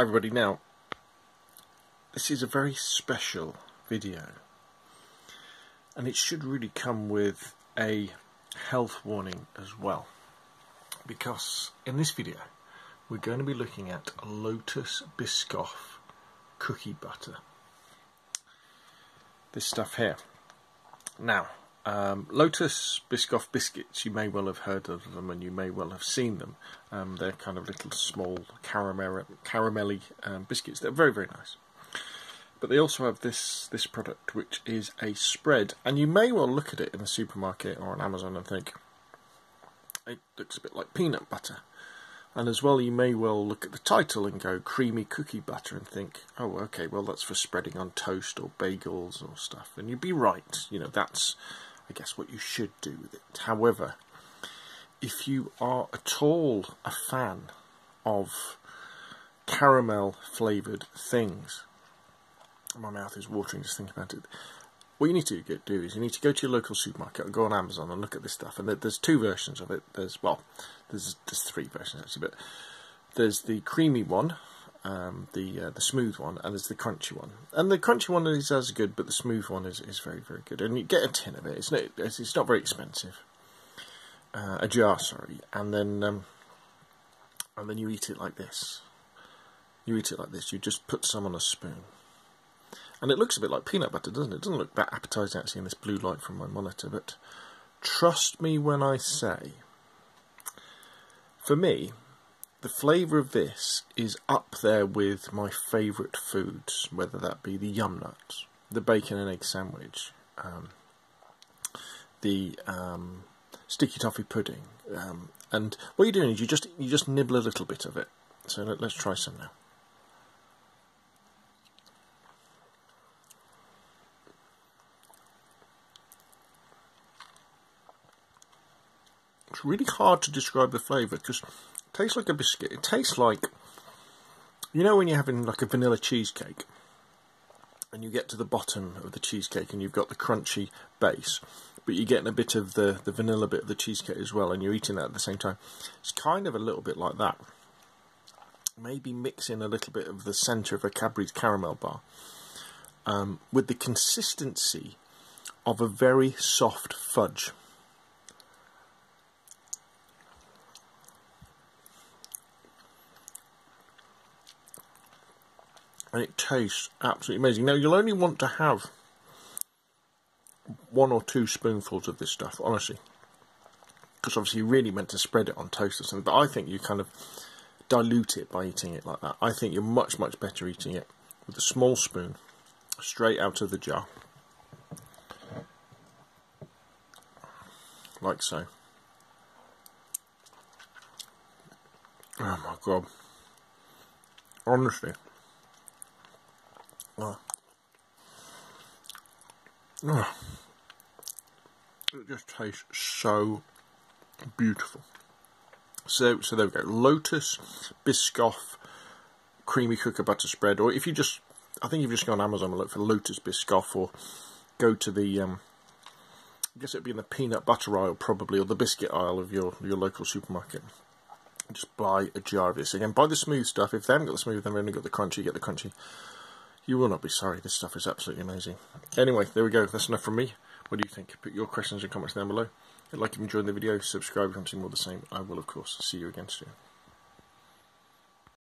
Hi everybody, now this is a very special video and it should really come with a health warning as well because in this video we're going to be looking at Lotus Biscoff cookie butter. This stuff here. Now um, Lotus Biscoff biscuits, you may well have heard of them and you may well have seen them. Um, they're kind of little small caramel, caramelly um, biscuits. They're very, very nice. But they also have this, this product, which is a spread. And you may well look at it in a supermarket or on Amazon and think, it looks a bit like peanut butter. And as well, you may well look at the title and go creamy cookie butter and think, oh, okay, well, that's for spreading on toast or bagels or stuff. And you'd be right. You know, that's I guess, what you should do with it. However, if you are at all a fan of caramel flavoured things, my mouth is watering just thinking about it. What you need to do is you need to go to your local supermarket go on Amazon and look at this stuff. And there's two versions of it. There's well, there's there's three versions actually, but there's the creamy one, um, the uh, the smooth one, and there's the crunchy one. And the crunchy one is as good, but the smooth one is, is very very good. And you get a tin of it. It's not it's not very expensive. Uh, a jar, sorry, and then um, and then you eat it like this. You eat it like this. You just put some on a spoon, and it looks a bit like peanut butter, doesn't it? It doesn't look that appetising actually in this blue light from my monitor, but trust me when I say, for me, the flavour of this is up there with my favourite foods, whether that be the yum nuts, the bacon and egg sandwich, um, the um, sticky toffee pudding, um, and what you're doing is you just you just nibble a little bit of it. So let, let's try some now. It's really hard to describe the flavour because tastes like a biscuit. It tastes like, you know, when you're having like a vanilla cheesecake, and you get to the bottom of the cheesecake, and you've got the crunchy base, but you're getting a bit of the the vanilla bit of the cheesecake as well, and you're eating that at the same time. It's kind of a little bit like that. Maybe mixing a little bit of the centre of a Cadbury's caramel bar um, with the consistency of a very soft fudge. And it tastes absolutely amazing. Now, you'll only want to have one or two spoonfuls of this stuff, honestly, because obviously you're really meant to spread it on toast or something, but I think you kind of dilute it by eating it like that. I think you're much, much better eating it with a small spoon straight out of the jar, like so. Oh my god. Honestly. Oh. It just tastes so beautiful. So, so there we go. Lotus Biscoff creamy cookie butter spread, or if you just, I think you've just gone on Amazon and look for Lotus Biscoff, or go to the, um, I guess it'd be in the peanut butter aisle probably, or the biscuit aisle of your your local supermarket. Just buy a jar of this. Again, buy the smooth stuff. If they haven't got the smooth, they've only got the crunchy. Get the crunchy. You will not be sorry. This stuff is absolutely amazing. Anyway, there we go. That's enough from me. What do you think? Put your questions and comments down below. Like if you enjoyed the video, subscribe if you want to see more of the same. I will, of course, see you again soon.